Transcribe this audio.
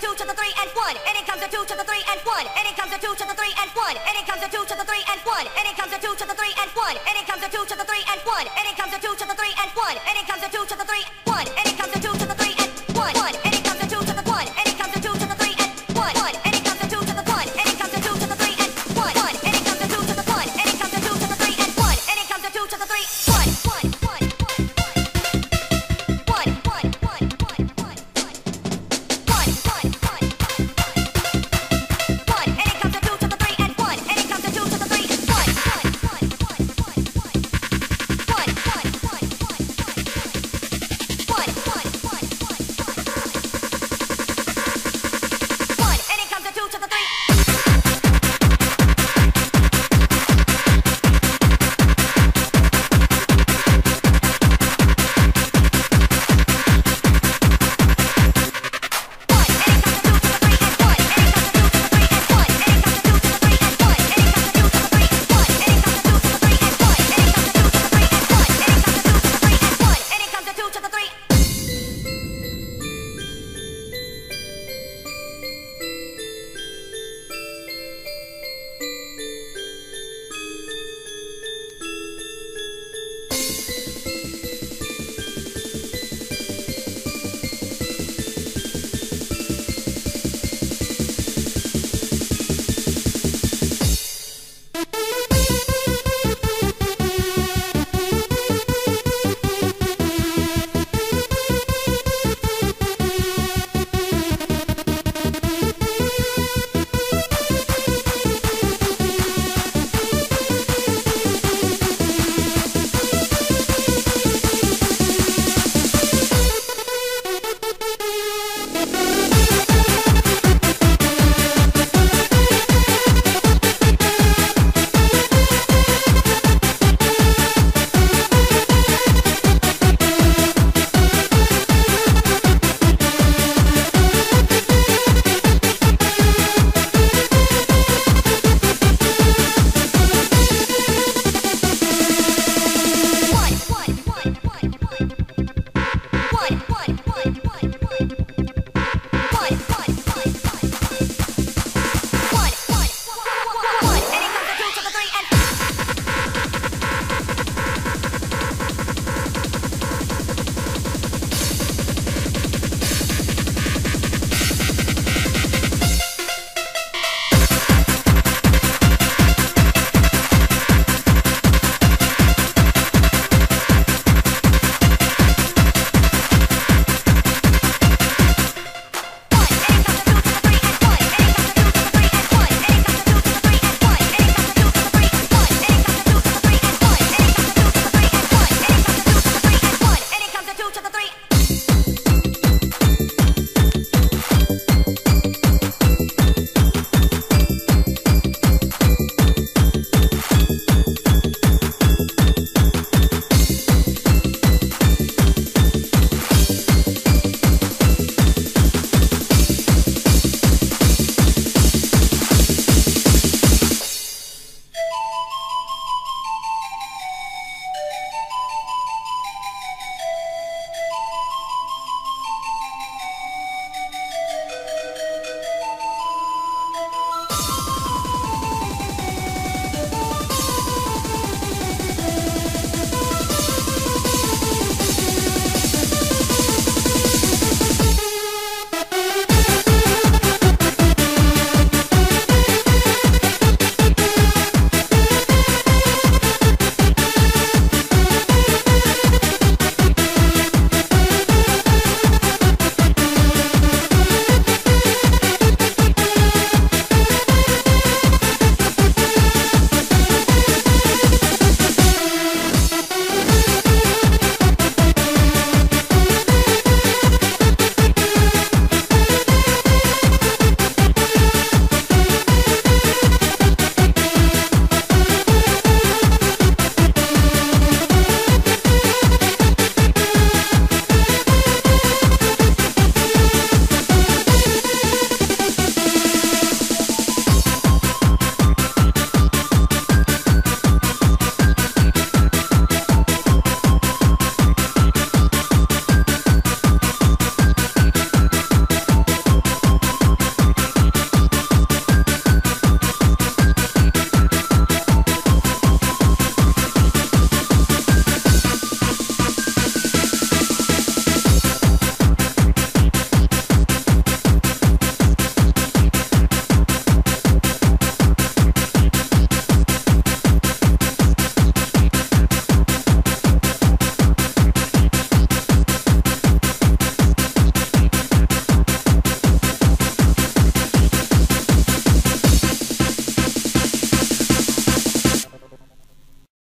two to the three and one. And it comes a two to the three and one. And it comes a two to the three and one. And it comes a two to the three and one. And it comes a two to the three and one. And it comes a two to the three and one. And it comes a two to the three and one.